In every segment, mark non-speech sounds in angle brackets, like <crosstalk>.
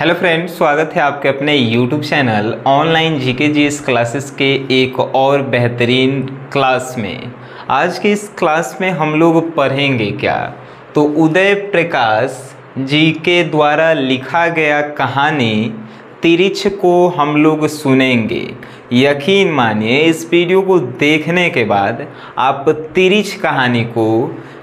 Hello friends स्वागत है आपके अपने YouTube channel online GK GS classes के एक और बेहतरीन क्लास में। आज के इस क्लास में हम लोग पढ़ेंगे क्या? तो उदय प्रकाश जी के द्वारा लिखा गया कहानी तिरिछ को हम लोग सुनेंगे। यकीन मानिए, इस वीडियो को देखने के बाद आप तिरिछ कहानी को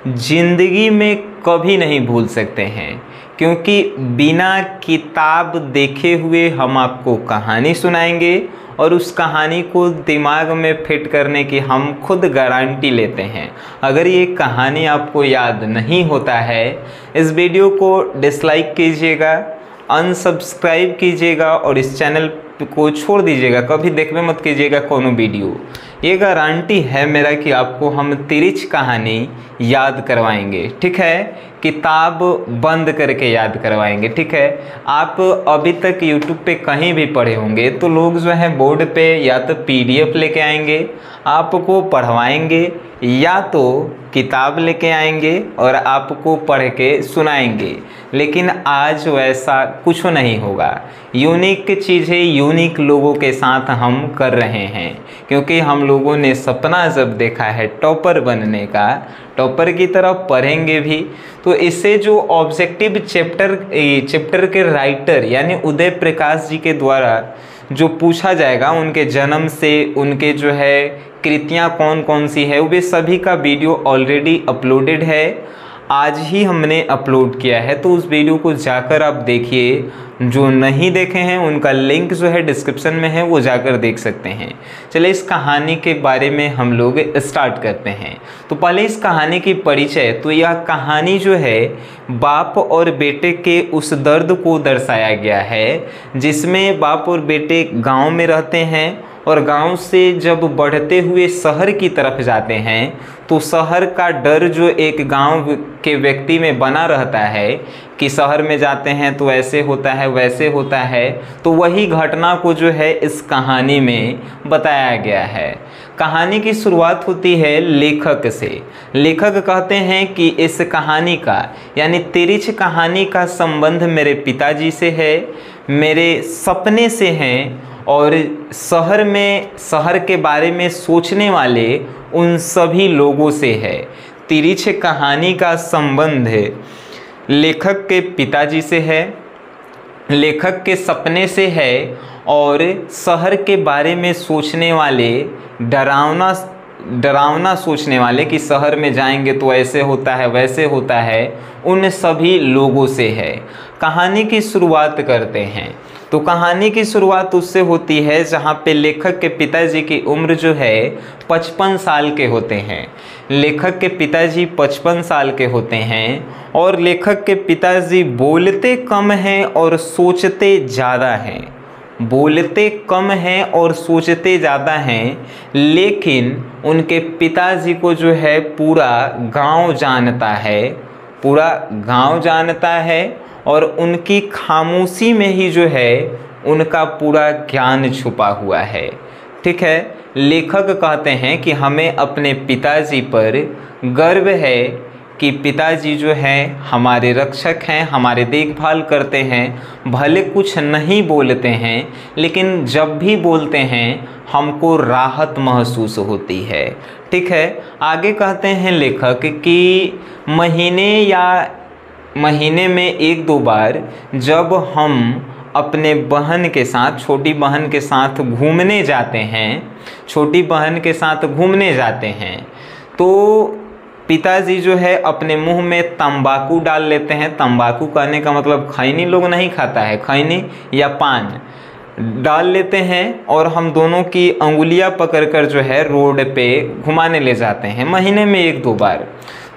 ज़िंदगी में कभी नहीं भूल सकते हैं। क्योंकि बिना किताब देखे हुए हम आपको कहानी सुनाएँगे और उस कहानी को दिमाग में फिट करने की हम खुद गारंटी लेते हैं। अगर ये कहानी आपको याद नहीं होता है, इस वीडियो को डिसलाइक कीजिएगा अनसब्सक्राइब कीजिएगा और इस चैनल को छोड़ दीजिएगा, कभी देखने मत कीजिएगा कोनो वीडियो। ये गारंटी है मेरा कि आपको हम तिरिच कहानी याद करवाएँगे, ठीक है? किताब बंद करके याद करवाएँगे, ठीक है? आप अभी तक यूट्यूब पे कहीं भी पढ़े होंगे तो लोग जो है बोर्ड पे या तो पीडीएफ लेके आएँगे, आपको पढ़वाएँगे, या तो किताब लेके आएँगे और आपको पढ़ के सुनाएँगे। लेकिन आज वैसा कुछ नहीं होगा। यूनिक चीज़ें यूनिक लोगों के साथ हम कर रहे हैं, क्योंकि हम लोगों ने सपना जब देखा है टॉपर बनने का, टॉपर की तरफ़ पढ़ेंगे भी तो इससे जो ऑब्जेक्टिव चैप्टर चैप्टर के राइटर यानी उदय प्रकाश जी के द्वारा जो पूछा जाएगा, उनके जन्म से, उनके जो है कृतियाँ कौन कौन सी है, वे सभी का वीडियो ऑलरेडी अपलोडेड है। आज ही हमने अपलोड किया है तो उस वीडियो को जाकर आप देखिए। जो नहीं देखे हैं, उनका लिंक जो है डिस्क्रिप्शन में है, वो जाकर देख सकते हैं। चलिए इस कहानी के बारे में हम लोग स्टार्ट करते हैं। तो पहले इस कहानी की परिचय तो यह कहानी जो है, बाप और बेटे के उस दर्द को दर्शाया गया है, जिसमें बाप और बेटे गाँव में रहते हैं। और गाँव से जब बढ़ते हुए शहर की तरफ़ जाते हैं तो शहर का डर जो एक गाँव के व्यक्ति में बना रहता है कि शहर में जाते हैं तो ऐसे होता है, वैसे होता है तो वही घटना को जो है इस कहानी में बताया गया है। कहानी की शुरुआत होती है लेखक से। लेखक कहते हैं कि इस कहानी का, यानी तिरिछ कहानी का संबंध मेरे पिताजी से है, मेरे सपने से हैं और शहर में, शहर के बारे में सोचने वाले उन सभी लोगों से है। तिरिछ कहानी का संबंध लेखक के पिताजी से है, लेखक के सपने से है और शहर के बारे में सोचने वाले डरावना डरावना सोचने वाले कि शहर में जाएँगे तो ऐसे होता है, वैसे होता है, उन सभी लोगों से है। कहानी की शुरुआत करते हैं। तो कहानी की शुरुआत उससे होती है जहाँ पे लेखक के पिताजी की उम्र जो है, पचपन साल के होते हैं। लेखक के पिताजी पचपन साल के होते हैं और लेखक के पिताजी बोलते कम हैं और सोचते ज़्यादा हैं। बोलते कम हैं और सोचते ज़्यादा हैं, लेकिन उनके पिताजी को जो है पूरा गाँव जानता है, पूरा गाँव जानता है और उनकी खामोशी में ही जो है उनका पूरा ज्ञान छुपा हुआ है। ठीक है? लेखक कहते हैं कि हमें अपने पिताजी पर गर्व है कि पिताजी जो हैं, हमारे रक्षक हैं, हमारे देखभाल करते हैं, भले कुछ नहीं बोलते हैं, लेकिन जब भी बोलते हैं, हमको राहत महसूस होती है। ठीक है? आगे कहते हैं लेखक कि महीने या महीने में एक दो बार जब हम अपने बहन के साथ, छोटी बहन के साथ घूमने जाते हैं, छोटी बहन के साथ घूमने जाते हैं तो पिताजी जो है अपने मुँह में तंबाकू डाल लेते हैं। तंबाकू कहने का मतलब खैनी लोग नहीं खाता है, खैनी या पान डाल लेते हैं और हम दोनों की अंगुलियाँ पकड़कर जो है रोड पे घुमाने ले जाते हैं, महीने में एक दो बार।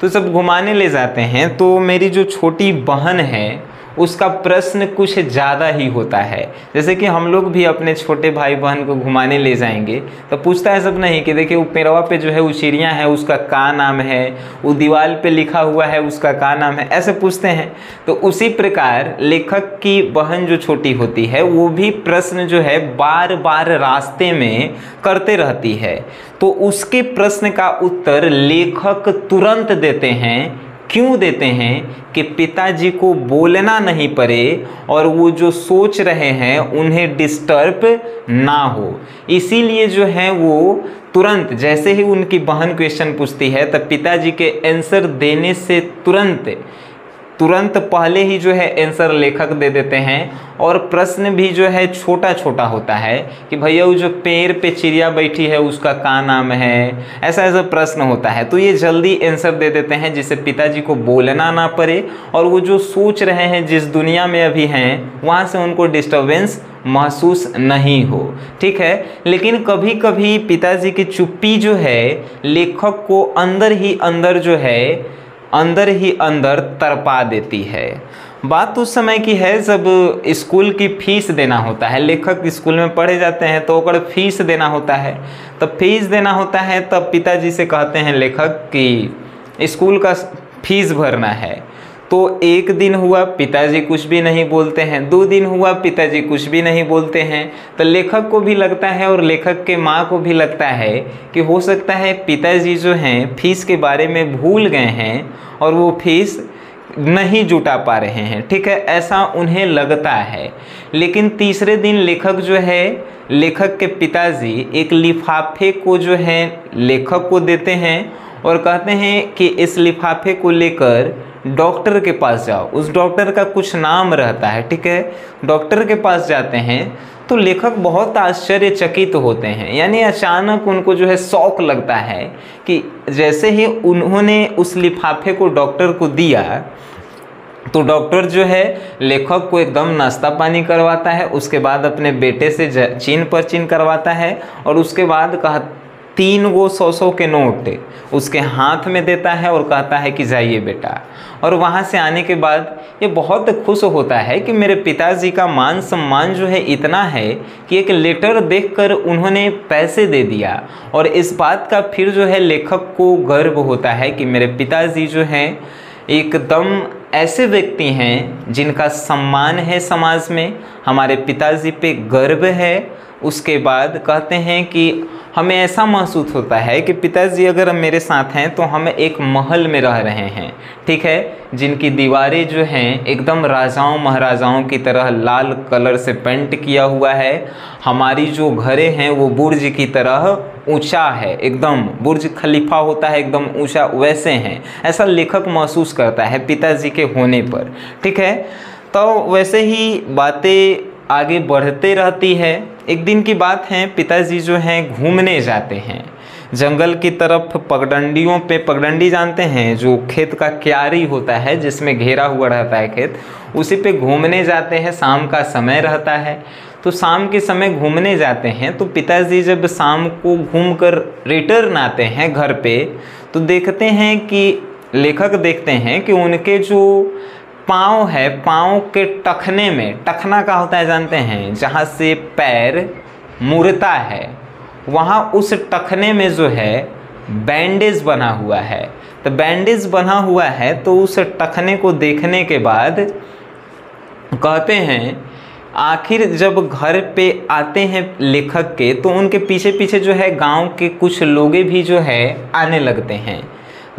तो सब घुमाने ले जाते हैं तो मेरी जो छोटी बहन है उसका प्रश्न कुछ ज़्यादा ही होता है। जैसे कि हम लोग भी अपने छोटे भाई बहन को घुमाने ले जाएँगे तो पूछता है सब नहीं कि देखिए वो पेड़वा पे जो है वो चिड़िया है, उसका का नाम है? वो दीवार पे लिखा हुआ है, उसका का नाम है? ऐसे पूछते हैं। तो उसी प्रकार लेखक की बहन जो छोटी होती है, वो भी प्रश्न जो है बार बार रास्ते में करते रहती है। तो उसके प्रश्न का उत्तर लेखक तुरंत देते हैं क्यों देते हैं कि पिताजी को बोलना नहीं पड़े और वो जो सोच रहे हैं उन्हें डिस्टर्ब ना हो। इसीलिए जो है वो तुरंत, जैसे ही उनकी बहन क्वेश्चन पूछती है, तब पिताजी के आंसर देने से तुरंत तुरंत पहले ही जो है आंसर लेखक दे देते हैं और प्रश्न भी जो है छोटा छोटा होता है कि भैया वो जो पेड़ पे चिड़िया बैठी है, उसका क्या नाम है? ऐसा ऐसा प्रश्न होता है। तो ये जल्दी आंसर दे देते हैं जिससे पिताजी को बोलना ना पड़े और वो जो सोच रहे हैं, जिस दुनिया में अभी हैं, वहाँ से उनको डिस्टर्बेंस महसूस नहीं हो। ठीक है? लेकिन कभी कभी पिताजी की चुप्पी जो है, लेखक को अंदर ही अंदर जो है अंदर ही अंदर तरपा देती है। बात उस समय की है जब स्कूल की फ़ीस देना होता है। लेखक स्कूल में पढ़े जाते हैं तो अगर फ़ीस देना होता है। तब फ़ीस देना होता है तब पिताजी से कहते हैं लेखक कि स्कूल का फ़ीस भरना है। तो एक दिन हुआ पिताजी कुछ भी नहीं बोलते हैं, दो दिन हुआ पिताजी कुछ भी नहीं बोलते हैं। तो लेखक को भी लगता है और लेखक के माँ को भी लगता है कि हो सकता है पिताजी जो हैं, फ़ीस के बारे में भूल गए हैं और वो फ़ीस नहीं जुटा पा रहे हैं। ठीक है, ऐसा उन्हें लगता है। लेकिन तीसरे दिन लेखक जो है, लेखक के पिताजी एक लिफाफे को जो है, लेखक को देते हैं और कहते हैं कि इस लिफाफे को लेकर डॉक्टर के पास जाओ। उस डॉक्टर का कुछ नाम रहता है, ठीक है? डॉक्टर के पास जाते हैं तो लेखक बहुत आश्चर्यचकित होते हैं। यानी अचानक उनको जो है शौक लगता है कि जैसे ही उन्होंने उस लिफाफे को डॉक्टर को दिया तो डॉक्टर जो है लेखक को एकदम नाश्ता पानी करवाता है, उसके बाद अपने बेटे से चीन पर चीन करवाता है और उसके बाद कहा तीन वो सौ सौ के नोट उसके हाथ में देता है और कहता है कि जाइए बेटा। और वहाँ से आने के बाद ये बहुत खुश होता है कि मेरे पिताजी का मान सम्मान जो है इतना है कि एक लेटर देखकर उन्होंने पैसे दे दिया। और इस बात का फिर जो है लेखक को गर्व होता है कि मेरे पिताजी जो हैं, एकदम ऐसे व्यक्ति हैं जिनका सम्मान है समाज में, हमारे पिताजी पे गर्व है उसके बाद कहते हैं कि हमें ऐसा महसूस होता है कि पिताजी अगर मेरे साथ हैं तो हम एक महल में रह रहे हैं। ठीक है? जिनकी दीवारें जो हैं, एकदम राजाओं महाराजाओं की तरह लाल कलर से पेंट किया हुआ है। हमारी जो घरें हैं, वो बुर्ज की तरह ऊँचा है, एकदम। बुर्ज खलीफा होता है, एकदम ऊँचा, वैसे हैं। ऐसा लेखक महसूस करता है पिताजी के होने पर। ठीक है? तो वैसे ही बातें आगे बढ़ते रहती है। एक दिन की बात है, पिताजी जो हैं, घूमने जाते हैं। जंगल की तरफ़ पगडंडियों पे पगडंडी जानते हैं, जो खेत का क्यारी होता है, जिसमें घेरा हुआ रहता है खेत, उसी पे घूमने जाते हैं, शाम का समय रहता है। तो शाम के समय घूमने जाते हैं तो पिताजी जब शाम को घूमकर रिटर्न आते हैं घर पे तो देखते हैं कि, लेखक देखते हैं कि उनके जो पाँव है, पाँव के टखने में। टखना का होता है, जानते हैं, जहाँ से पैर मुड़ता है, वहाँ उस टखने में जो है बैंडेज बना हुआ है। तो बैंडेज बना हुआ है तो उस टखने को देखने के बाद कहते हैं, आखिर जब घर पे आते हैं लेखक के तो उनके पीछे पीछे जो है, गाँव के कुछ लोगे भी जो है, आने लगते हैं।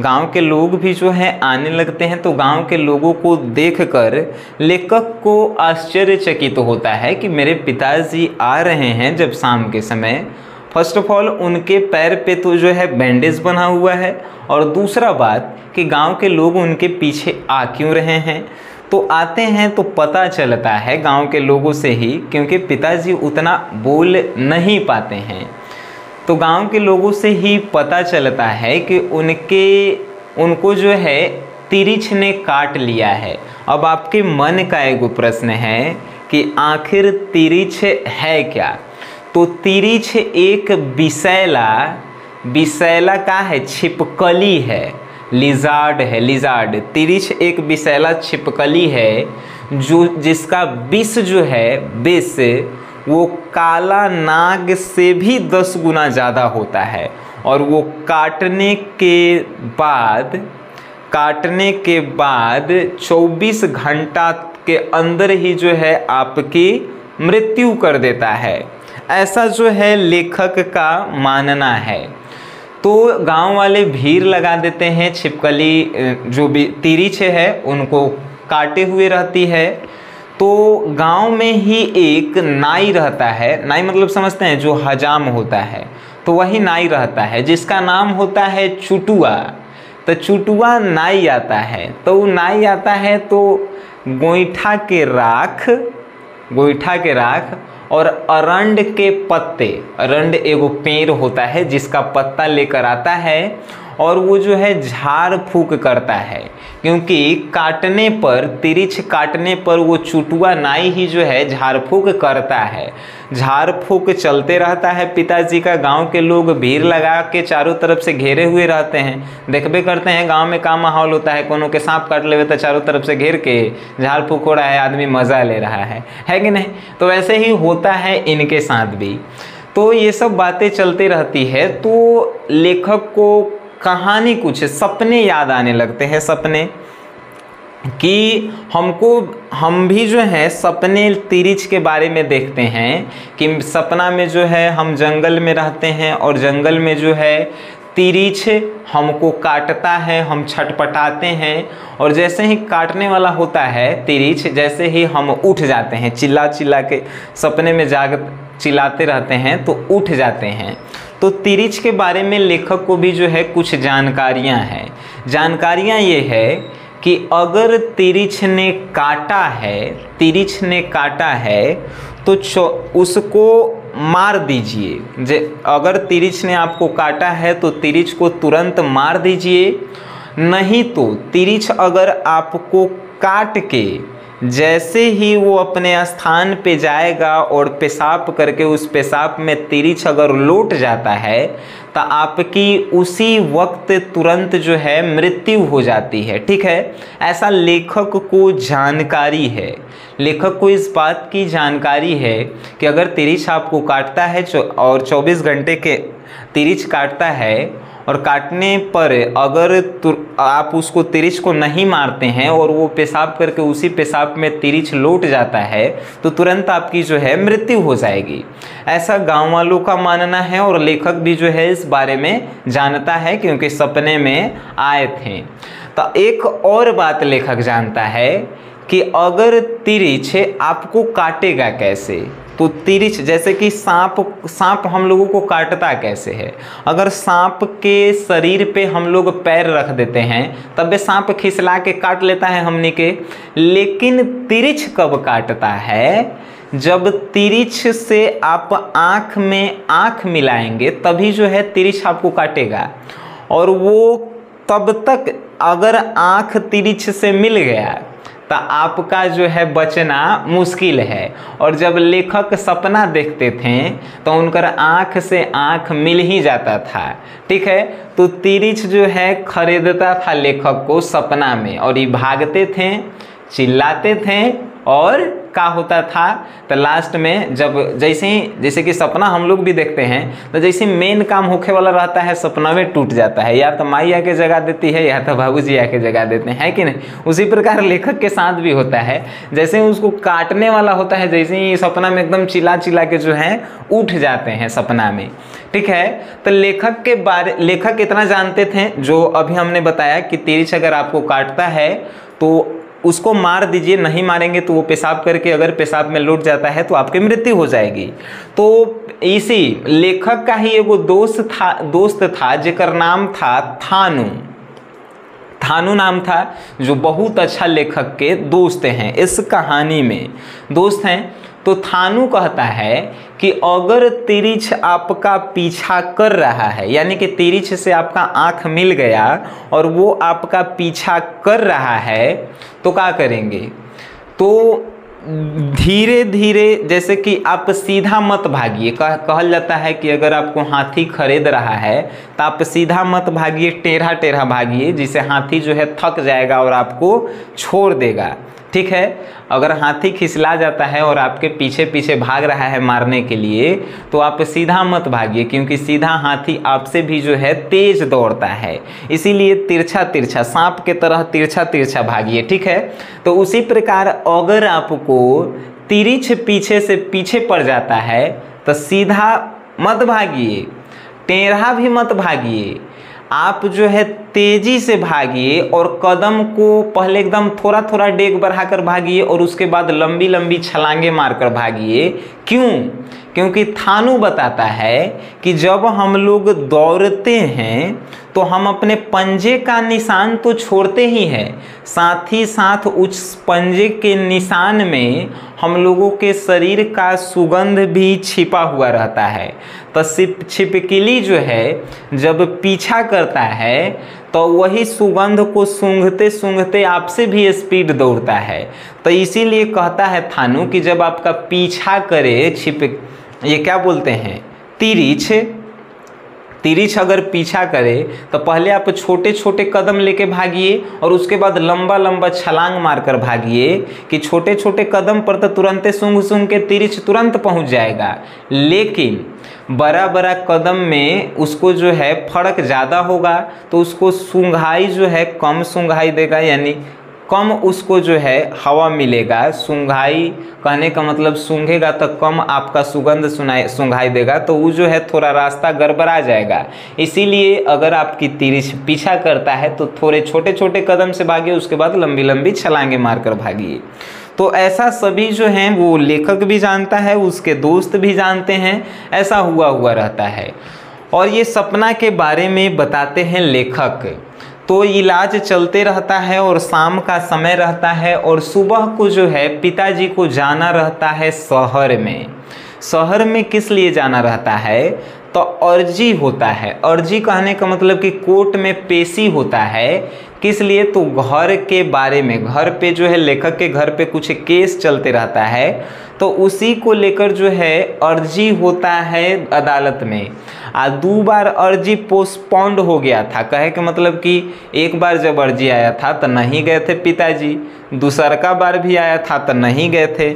गाँव के लोग भी जो है, आने लगते हैं तो गाँव के लोगों को देखकर लेखक को आश्चर्यचकित तो होता है कि मेरे पिताजी आ रहे हैं जब शाम के समय। फ़र्स्ट ऑफ़ ऑल उनके पैर पे तो जो है बैंडेज बना हुआ है और दूसरा बात कि गाँव के लोग उनके पीछे आ क्यों रहे हैं? तो आते हैं तो पता चलता है गाँव के लोगों से ही, क्योंकि पिताजी उतना बोल नहीं पाते हैं। तो गाँव के लोगों से ही पता चलता है कि उनके, उनको जो है तिरिछ ने काट लिया है। अब आपके मन का एक प्रश्न है कि आखिर तिरिछ है क्या? तो तिरिछ एक विषैला विषैला का है, छिपकली है। लिजार्ड है, लिजार्ड। तिरिछ एक विषैला छिपकली है, जो, जिसका विष जो है, विष वो काला नाग से भी दस गुना ज़्यादा होता है। और वो काटने के बाद, काटने के बाद 24 घंटा के अंदर ही जो है आपकी मृत्यु कर देता है। ऐसा जो है लेखक का मानना है। तो गाँव वाले भीड़ लगा देते हैं, छिपकली जो भी तिरिछ है, उनको काटे हुए रहती है। तो गाँव में ही एक नाई रहता है। नाई मतलब समझते हैं जो हजाम होता है। तो वही नाई रहता है, जिसका नाम होता है चुटुआ। तो चुटुआ नाई आता है। तो नाई आता है तो गोईठा के राख गोईठा के राख और अरंड के पत्ते। अरंड एगो पेड़ होता है जिसका पत्ता लेकर आता है और वो जो है झाड़ फूक करता है, क्योंकि काटने पर, तिरिछ काटने पर वो चुटुआ नाई ही जो है झाड़ फूक करता है। झाड़ फूक चलते रहता है, पिताजी का गाँव के लोग भीड़ लगा के चारों तरफ़ से घेरे हुए रहते हैं। देखबे करते हैं, गाँव में का माहौल होता है, कोनो के सांप काट ले तो चारों तरफ़ से घेर के झाड़ फूक हो रहा है, आदमी मज़ा ले रहा है। है कि नहीं? तो वैसे ही होता है इनके साथ भी। तो ये सब बातें चलती रहती है तो लेखक को कहानी कुछ सपने याद आने लगते हैं, सपने। कि हमको, हम भी जो है, सपने तिरिच के बारे में देखते हैं कि सपना में जो है, हम जंगल में रहते हैं और जंगल में जो है, तिरिच हमको काटता है, हम छटपटाते हैं। और जैसे ही काटने वाला होता है तिरिच, जैसे ही हम उठ जाते हैं चिल्ला चिल्ला के सपने में जाग, चिल्लाते रहते हैं तो उठ जाते हैं। तो तिरिच के बारे में लेखक को भी जो है कुछ जानकारियाँ हैं। जानकारियाँ ये है कि अगर तिरिच ने काटा है, तिरिच ने काटा है तो उसको मार दीजिए। जे, अगर तिरिच ने आपको काटा है तो तिरिच को तुरंत मार दीजिए। नहीं तो तिरिच अगर आपको काट के जैसे ही वो अपने स्थान पे जाएगा और पेशाब करके उस पेशाब में तिरिछ अगर लौट जाता है तो आपकी उसी वक्त तुरंत जो है मृत्यु हो जाती है। ठीक है? ऐसा लेखक को जानकारी है। लेखक को इस बात की जानकारी है कि अगर तिरिछ आपको काटता है और 24 घंटे के तिरिछ काटता है और काटने पर अगर आप उसको तिरिच को नहीं मारते हैं और वो पेशाब करके उसी पेशाब में तिरिच लौट जाता है तो तुरंत आपकी जो है मृत्यु हो जाएगी। ऐसा गाँव वालों का मानना है और लेखक भी जो है इस बारे में जानता है क्योंकि सपने में आए थे। तो एक और बात लेखक जानता है कि अगर तिरिच आपको काटेगा कैसे? तो तिरिच, जैसे कि सांप सांप हम लोगों को काटता कैसे है? अगर सांप के शरीर पे हम लोग पैर रख देते हैं, तब वे सांप खिसला के काट लेता है हमने के। लेकिन तिरिच कब काटता है? जब तिरिच से आप आँख में आँख मिलाएँगे, तभी जो है तिरिच आपको काटेगा। और वो तब तक अगर आँख तिरिच से मिल गया तो आपका जो है बचना मुश्किल है। और जब लेखक सपना देखते थे तो उनकर आँख से आँख मिल ही जाता था। ठीक है? तो तिरिच जो है खरीदता था लेखक को सपना में और ये भागते थे, चिल्लाते थे और का होता था? तो लास्ट में जब जैसे ही, जैसे कि सपना हम लोग भी देखते हैं तो जैसे मेन काम होखे वाला रहता है, सपना में टूट जाता है। या तो माई आके जगह देती है, या तो बाबू जी आके जगा देते हैं कि नहीं? उसी प्रकार लेखक के साथ भी होता है। जैसे ही उसको काटने वाला होता है, जैसे ही सपना में एकदम चिल्ला चिल्ला के जो है, उठ जाते हैं सपना में। ठीक है? तो लेखक के बारे, लेखक इतना जानते थे, जो अभी हमने बताया कि तिरिच अगर आपको काटता है तो उसको मार दीजिए, नहीं मारेंगे तो वो पेशाब करके अगर पेशाब में लौट जाता है तो आपकी मृत्यु हो जाएगी। तो इसी लेखक का ही एगो दोस्त था दोस्त था, जेकर नाम था थानू। थानू नाम था जो बहुत अच्छा लेखक के दोस्त हैं इस कहानी में। दोस्त हैं तो थानू कहता है कि अगर तिरिछ आपका पीछा कर रहा है, यानी कि तिरिछ से आपका आँख मिल गया और वो आपका पीछा कर रहा है तो क्या करेंगे? तो धीरे धीरे जैसे कि आप सीधा मत भागिए। कह, कहल जाता है कि अगर आपको हाथी खरीद रहा है तो आप सीधा मत भागिए टेढ़ा टेढ़ा भागिए, जिसे हाथी जो है थक जाएगा और आपको छोड़ देगा। ठीक है? अगर हाथी खिसला जाता है और आपके पीछे पीछे भाग रहा है मारने के लिए तो आप सीधा मत भागिए, क्योंकि सीधा हाथी आपसे भी जो है तेज दौड़ता है। इसीलिए तिरछा तिरछा, सांप के तरह तिरछा तिरछा भागिए, ठीक है? तो उसी प्रकार अगर आपको तिरिछ पीछे से पीछे पड़ जाता है तो सीधा मत भागिए, टेढ़ा भी मत भागिए आप जो है तेज़ी से भागिए और कदम को पहले एकदम थोड़ा थोड़ा डेग बढ़ाकर भागिए और उसके बाद लंबी लंबी छलांगे मारकर भागिए। क्यों? क्योंकि थानू बताता है कि जब हम लोग दौड़ते हैं तो हम अपने पंजे का निशान तो छोड़ते ही हैं। साथ ही साथ उस पंजे के निशान में हम लोगों के शरीर का सुगंध भी छिपा हुआ रहता है। तो सिप छिपकिली जो है, जब पीछा करता है तो वही सुगंध को सूंघते सूंघते आपसे भी स्पीड दौड़ता है। तो इसीलिए कहता है थानू कि जब आपका पीछा करे छिप ये क्या बोलते हैं? तिरिछ। तिरिछ अगर पीछा करे तो पहले आप छोटे छोटे कदम लेके भागिए और उसके बाद लंबा लंबा छलांग मारकर भागिए कि छोटे छोटे कदम पर तो तुरंत सूंघ सूंघ के तिरिछ तुरंत पहुँच जाएगा। लेकिन बड़ा बड़ा कदम में उसको जो है फ़र्क ज़्यादा होगा तो उसको सूंघाई जो है कम सूंघाई देगा, यानी कम उसको जो है हवा मिलेगा। सूंघाई कहने का मतलब सूंघेगा तो कम आपका सुगंध सुनाई सूंघाई देगा। तो वो जो है थोड़ा रास्ता गड़बड़ा जाएगा। इसीलिए अगर आपकी तिरिश पीछा करता है तो थोड़े छोटे छोटे कदम से भागिए, उसके बाद लंबी लंबी छलांगे मारकर भागिए। तो ऐसा सभी जो हैं वो लेखक भी जानता है, उसके दोस्त भी जानते हैं, ऐसा हुआ हुआ रहता है। और ये सपना के बारे में बताते हैं लेखक। तो इलाज चलते रहता है और शाम का समय रहता है और सुबह को जो है पिताजी को जाना रहता है शहर में। शहर में किस लिए जाना रहता है? तो अर्जी होता है। अर्जी कहने का मतलब कि कोर्ट में पेशी होता है। किस लिए? तो घर के बारे में। घर पे जो है लेखक के घर पे कुछ केस चलते रहता है। तो उसी को लेकर जो है अर्जी होता है अदालत में। आ, दो बार अर्जी पोस्टपोन्ड हो गया था। कहे के मतलब कि एक बार जब अर्जी आया था तो नहीं गए थे पिताजी। दूसरका बार भी आया था तो नहीं गए थे।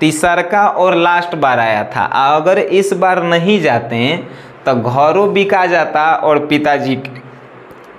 तीसरका और लास्ट बार आया था। अगर इस बार नहीं जाते तो घरों बिका जाता और पिताजी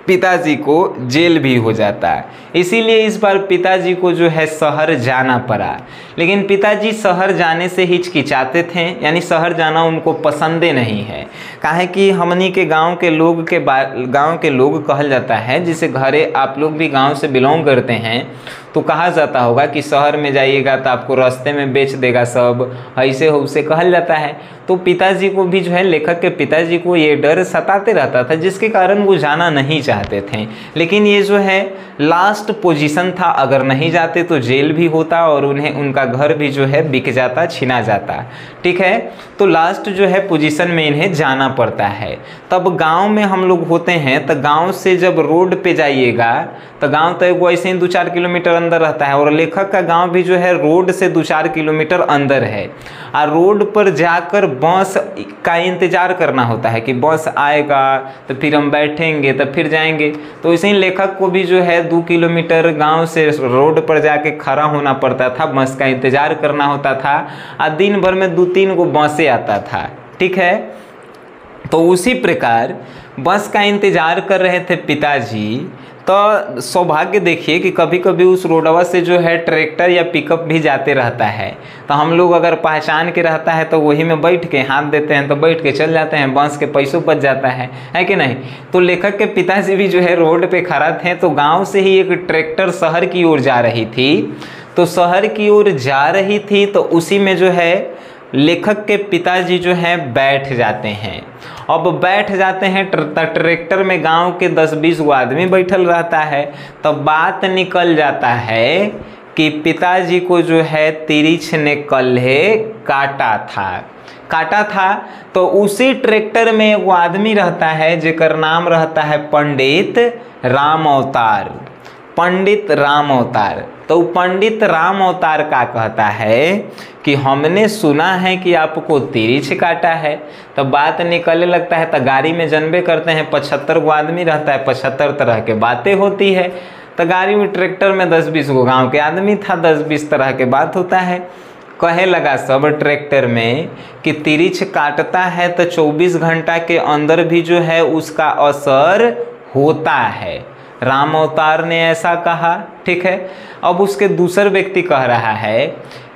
पिताजी को जेल भी हो जाता है। इसीलिए इस बार पिताजी को जो है शहर जाना पड़ा। लेकिन पिताजी शहर जाने से हिचकिचाते थे, यानी शहर जाना उनको पसंद नहीं है। काहे कि हमनी के गाँव के लोग के गाँव के लोग कहल जाता है, जिसे घरे आप लोग भी गाँव से बिलोंग करते हैं तो कहा जाता होगा कि शहर में जाइएगा तो आपको रास्ते में बेच देगा सब, ऐसे हो उसे कहल जाता है। तो पिताजी को भी जो है, लेखक के पिताजी को ये डर सताते रहता था, जिसके कारण वो जाना नहीं चाहते थे। लेकिन ये जो है लास्ट पोजीशन था, अगर नहीं जाते तो जेल भी होता और उन्हें उनका घर भी जो है बिक जाता, छिना जाता। ठीक है? तो लास्ट जो है पोजीशन में इन्हें जाना पड़ता है। तब गाँव में हम लोग होते हैं तो गाँव से जब रोड पे जाइएगा तो गाँव तो एक ऐसे ही दो चार किलोमीटर अंदर रहता है और लेखक का गाँव भी जो है रोड से दो चार किलोमीटर अंदर है। और रोड पर जाकर बस का इंतज़ार करना होता है कि बस आएगा तो फिर हम बैठेंगे तो फिर जाएँगे। तो इसे ही लेखक को भी जो है दो किलोमीटर गाँव से रोड पर जाके खड़ा होना पड़ता था, बस का इंतज़ार करना होता था, और दिन भर में दो तीन गो बसें आता था, ठीक है? तो उसी प्रकार बस का इंतज़ार कर रहे थे पिताजी तो सौभाग्य देखिए कि कभी कभी उस रोडवा से जो है ट्रैक्टर या पिकअप भी जाते रहता है। तो हम लोग अगर पहचान के रहता है तो वही में बैठ के हाथ देते हैं तो बैठ के चल जाते हैं, बाँस के पैसों बच जाता है। है कि नहीं? तो लेखक के पिताजी भी जो है रोड पे खड़ा थे तो गाँव से ही एक ट्रैक्टर शहर की ओर जा रही थी। तो शहर की ओर जा रही थी तो उसी में जो है लेखक के पिताजी जो हैं, बैठ जाते हैं। अब बैठ जाते हैं ट्रैक्टर में गाँव के 10-20 गो आदमी बैठल रहता है तो बात निकल जाता है कि पिताजी को जो है, तिरिछ ने कल्हे काटा था। काटा था तो उसी ट्रैक्टर में वो आदमी रहता है, जेकर नाम रहता है पंडित राम अवतार। पंडित राम अवतार। तो पंडित राम अवतार का कहता है कि हमने सुना है कि आपको तिरिछ काटा है। तो बात निकलने लगता है तो गाड़ी में जनबे करते हैं, पचहत्तर गो आदमी रहता है, पचहत्तर तरह के बातें होती है। तो गाड़ी में ट्रैक्टर में दस बीस गो, गाँव के आदमी था दस बीस तरह के बात होता है। कहे लगा सब ट्रैक्टर में कि तिरिछ काटता है तो 24 घंटा के अंदर भी जो है उसका असर होता है। राम अवतार ने ऐसा कहा, ठीक है? अब उसके दूसर व्यक्ति कह रहा है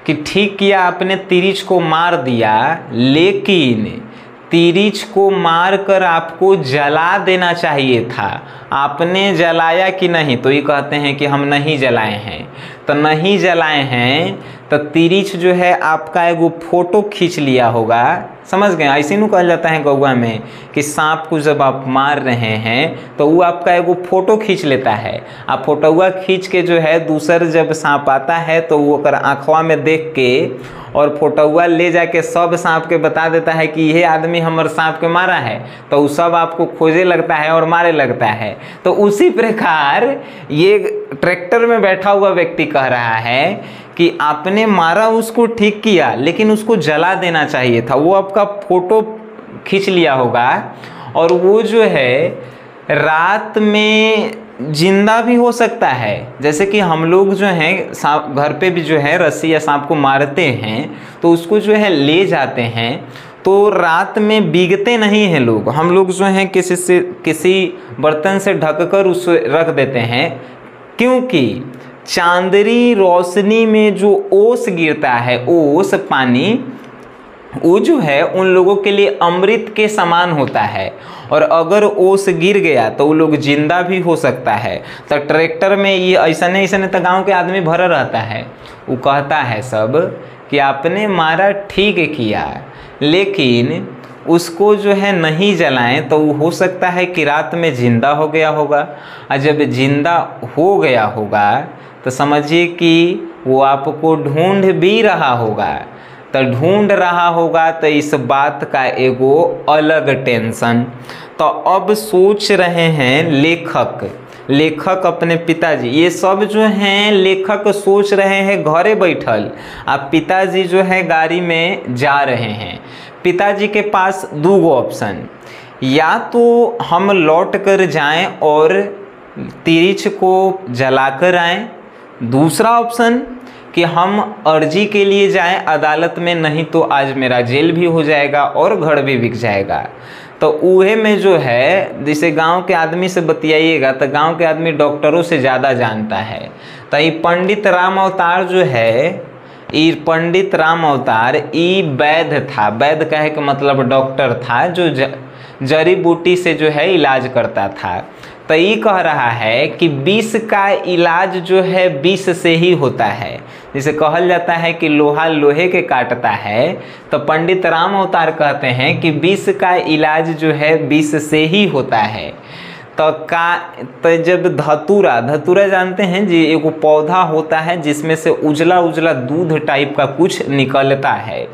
कि ठीक किया आपने, तिरिच को मार दिया, लेकिन तिरिच को मार कर आपको जला देना चाहिए था। आपने जलाया कि नहीं? तो ये कहते हैं कि हम नहीं जलाए हैं। तो नहीं जलाए हैं तो तिरिच जो है आपका एगो फ़ोटो खींच लिया होगा। समझ गए? ऐसे नहीं कहल जाता है गौवा में कि सांप को जब आप मार रहे हैं तो वो आपका एगो फ़ोटो खींच लेता है। आप फोटोआ खींच के जो है दूसर जब सांप आता है तो वो अगर आँखवा में देख के और फोटोआ ले जाके सब सांप के बता देता है कि यह आदमी हमारे सांप के मारा है तो वो सब आपको खोजे लगता है और मारे लगता है। तो उसी प्रकार ये ट्रैक्टर में बैठा हुआ व्यक्ति कह रहा है कि आपने मारा, उसको ठीक किया, लेकिन उसको जला देना चाहिए था। वो आपका फ़ोटो खींच लिया होगा और वो जो है, रात में ज़िंदा भी हो सकता है। जैसे कि हम लोग जो हैं, सांप, घर पे भी जो है, रस्सी या सांप को मारते हैं तो उसको जो है, ले जाते हैं तो रात में बीगते नहीं हैं लोग। हम लोग जो हैं, किसी से, किसी बर्तन से ढककर उस रख देते हैं, क्योंकि चांदरी रोशनी में जो ओस गिरता है, ओस, पानी, वो जो है, उन लोगों के लिए अमृत के समान होता है। और अगर ओस गिर गया तो वो लोग ज़िंदा भी हो सकता है। तो ट्रैक्टर में ये ऐसा नहीं ऐसा नहीं तो गाँव के आदमी भरा रहता है। वो कहता है सब कि आपने मारा ठीक किया, लेकिन उसको जो है नहीं जलाएँ तो हो सकता है कि रात में ज़िंदा हो गया होगा। और जब ज़िंदा हो गया होगा तो समझिए कि वो आपको ढूंढ भी रहा होगा। तो ढूंढ रहा होगा तो इस बात का एगो अलग टेंशन। तो अब सोच रहे हैं लेखक। लेखक अपने पिताजी, ये सब जो हैं, लेखक सोच रहे हैं, घरे बैठल। अब पिताजी जो है, गाड़ी में जा रहे हैं। पिताजी के पास दो गो ऑप्शन। या तो हम लौट कर जाएँ और तिरिच को जलाकर आएँ। दूसरा ऑप्शन, कि हम अर्जी के लिए जाएँ, अदालत में नहीं तो आज मेरा जेल भी हो जाएगा और घर भी बिक जाएगा। तो उहे में जो है, जैसे गाँव के आदमी से बतियाइएगा तो गाँव के आदमी डॉक्टरों से ज़्यादा जानता है। तो ये पंडित राम अवतार जो है, ये पंडित राम अवतार ई वैध था। वैध कहे के मतलब डॉक्टर था जो, जड़ी बूटी से जो है इलाज करता था। तो ये कह रहा है कि विष का इलाज जो है विष से ही होता है। जिसे कहल जाता है कि लोहा लोहे के काटता है तो पंडित राम अवतार कहते हैं कि विष का इलाज जो है विष से ही होता है। तो का तो जब धतूरा धतूरा जानते हैं जी, एक पौधा होता है जिसमें से उजला उजला दूध टाइप का कुछ निकलता है।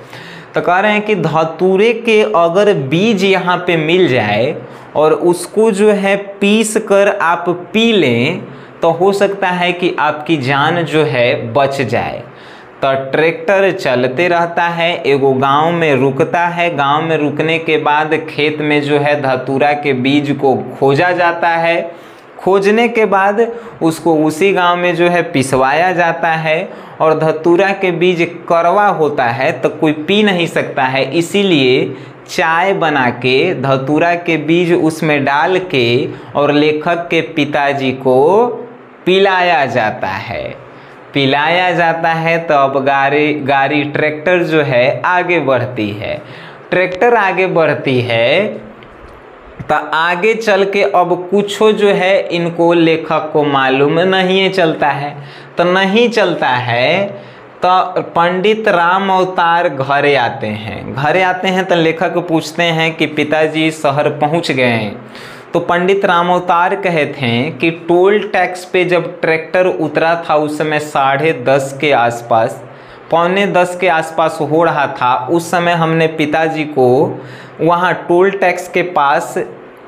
तो कह रहे हैं कि धतूरे के अगर बीज यहाँ पे मिल जाए और उसको जो है पीस कर आप पी लें तो हो सकता है कि आपकी जान जो है बच जाए। तो ट्रैक्टर चलते रहता है, एगो गाँव में रुकता है। गाँव में रुकने के बाद खेत में जो है धतूरा के बीज को खोजा जाता है। खोजने के बाद उसको उसी गाँव में जो है पिसवाया जाता है और धतूरा के बीज करवा होता है तो कोई पी नहीं सकता है। इसीलिए चाय बना के, धतूरा के बीज उसमें डाल के और लेखक के पिताजी को पिलाया जाता है। पिलाया जाता है तो अब गाड़ी गाड़ी ट्रैक्टर जो है आगे बढ़ती है। ट्रैक्टर आगे बढ़ती है तो आगे चल के अब कुछ जो है, इनको लेखक को मालूम नहीं चलता है। तो नहीं चलता है तो पंडित राम अवतार घरे आते हैं। घरे आते हैं तो लेखक पूछते हैं कि पिताजी शहर पहुँच गए तो पंडित राम अवतार कहे थे कि टोल टैक्स पे जब ट्रैक्टर उतरा था, उस समय साढ़े दस के आसपास, पौने दस के आसपास हो रहा था। उस समय हमने पिताजी को वहाँ टोल टैक्स के पास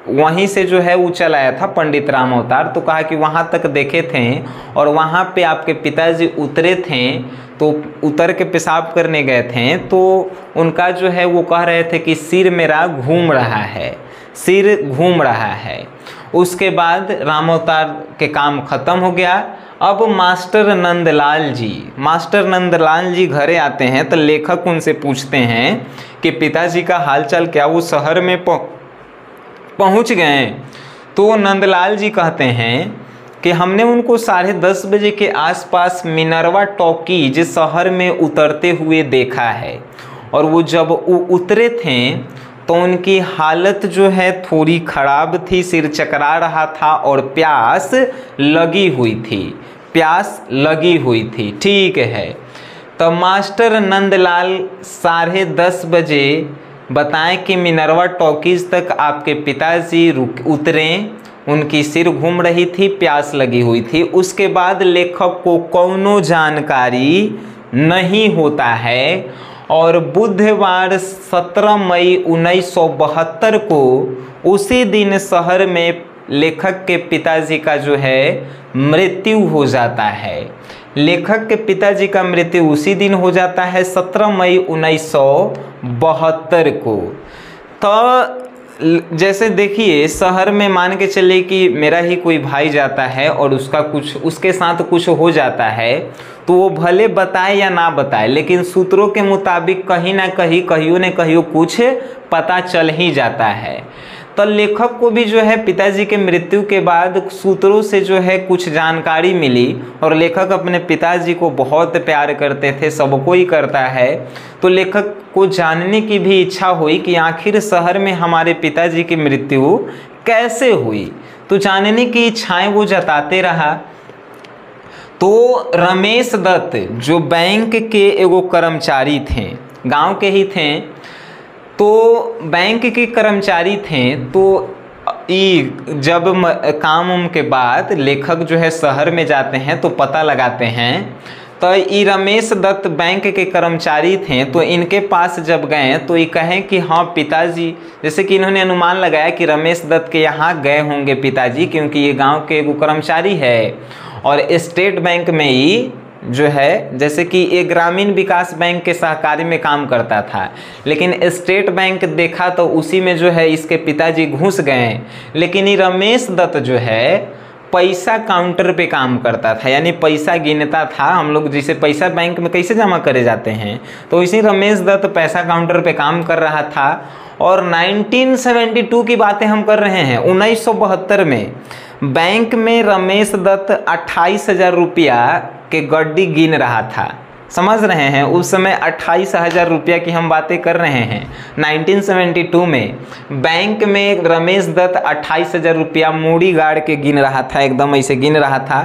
वहीं से जो है वो चलाया था पंडित राम अवतार। तो कहा कि वहाँ तक देखे थे और वहाँ पे आपके पिताजी उतरे थे तो उतर के पेशाब करने गए थे तो उनका जो है वो कह रहे थे कि सिर मेरा घूम रहा है, सिर घूम रहा है। उसके बाद राम अवतार के काम खत्म हो गया। अब मास्टर नंदलाल जी, मास्टर नंदलाल जी घरे आते हैं तो लेखक उनसे पूछते हैं कि पिताजी का हालचाल क्या? वो शहर में पहुँच गए। तो नंदलाल जी कहते हैं कि हमने उनको साढ़े दस बजे के आसपास मिनरवा टॉकीज शहर में उतरते हुए देखा है, और वो जब वो उतरे थे तो उनकी हालत जो है थोड़ी खराब थी, सिर चकरा रहा था और प्यास लगी हुई थी, प्यास लगी हुई थी। ठीक है तो मास्टर नंदलाल साढ़े दस बजे बताएँ कि मिनरवा टॉकीज़ तक आपके पिताजी रुक उतरें, उनकी सिर घूम रही थी, प्यास लगी हुई थी। उसके बाद लेखक को कौनो जानकारी नहीं होता है और बुधवार 17 मई 1972 को उसी दिन शहर में लेखक के पिताजी का जो है, मृत्यु हो जाता है। लेखक के पिताजी का मृत्यु उसी दिन हो जाता है 17 मई 1972 को। तो जैसे देखिए, शहर में मान के चले कि मेरा ही कोई भाई जाता है और उसका कुछ, उसके साथ कुछ हो जाता है तो वो भले बताए या ना बताए, लेकिन सूत्रों के मुताबिक कहीं ना कहीं, कहियो न कहियो कुछ पता चल ही जाता है। तो लेखक को भी जो है पिताजी के मृत्यु के बाद सूत्रों से जो है कुछ जानकारी मिली और लेखक अपने पिताजी को बहुत प्यार करते थे, सबको ही करता है। तो लेखक को जानने की भी इच्छा हुई कि आखिर शहर में हमारे पिताजी की मृत्यु कैसे हुई। तो जानने की इच्छाएँ वो जताते रहा। तो रमेश दत्त, जो बैंक के एगो कर्मचारी थे, गाँव के ही थे तो बैंक के कर्मचारी थे तो ई जब काम उम के बाद लेखक जो है शहर में जाते हैं तो पता लगाते हैं तो ये रमेश दत्त बैंक के कर्मचारी थे तो इनके पास जब गए तो ये कहें कि हाँ पिताजी, जैसे कि इन्होंने अनुमान लगाया कि रमेश दत्त के यहाँ गए होंगे पिताजी, क्योंकि ये गाँव के एगो कर्मचारी है, और स्टेट बैंक में ही जो है, जैसे कि ये ग्रामीण विकास बैंक के सहकारी में काम करता था, लेकिन स्टेट बैंक देखा तो उसी में जो है इसके पिताजी घुस गए। लेकिन ये रमेश दत्त जो है, पैसा काउंटर पे काम करता था, यानी पैसा गिनता था। हम लोग जिसे पैसा बैंक में कैसे जमा करे जाते हैं? तो इसी रमेश दत्त पैसा काउंटर पे काम कर रहा था, और 1972 की बातें हम कर रहे हैं, उन्नीस सौ बहत्तर में। बैंक में रमेश दत्त अट्ठाईस हज़ार रुपया के गड्डी गिन रहा था। समझ रहे हैं, उस समय अट्ठाईस हज़ार रुपया की हम बातें कर रहे हैं। 1972 में बैंक में रमेश दत्त अट्ठाईस हज़ार रुपया मूड़ी गाड़ के गिन रहा था, एकदम ऐसे गिन रहा था।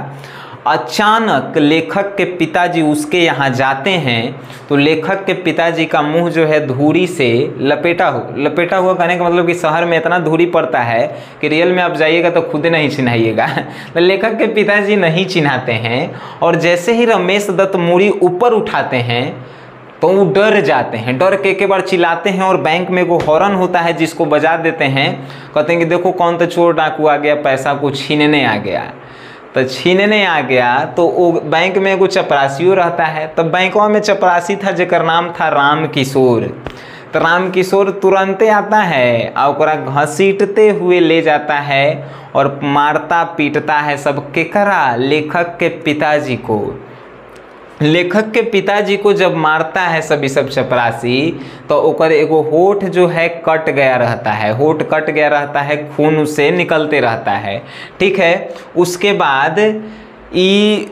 अचानक लेखक के पिताजी उसके यहाँ जाते हैं तो लेखक के पिताजी का मुँह जो है धूरी से लपेटा हो, लपेटा हुआ कहने का मतलब कि शहर में इतना धूरी पड़ता है कि रियल में आप जाइएगा तो खुद नहीं चिन्हाइएगा। <laughs> तो लेखक के पिताजी नहीं चिन्हाते हैं और जैसे ही रमेश दत्त मूड़ी ऊपर उठाते हैं तो वो डर जाते हैं। डर के एक बार चिल्लाते हैं और बैंक में वो हॉर्न होता है जिसको बजा देते हैं। कहते हैं कि देखो कौन तो चोर डाकू आ गया, पैसा को छीनने आ गया। तो छीनने आ गया तो वो बैंक में एगो चपरासियो रहता है। तो बैंकों में चपरासी था, जेकर नाम था राम किशोर तो राम किशोर तुरंत आता है और घसीटते हुए ले जाता है और मारता पीटता है सब केकरा लेखक के पिताजी को। लेखक के पिताजी को जब मारता है सभी सब चपरासी तो ओकर एगो होठ जो है कट गया रहता है। होठ कट गया रहता है, खून उससे निकलते रहता है। ठीक है? उसके बाद ई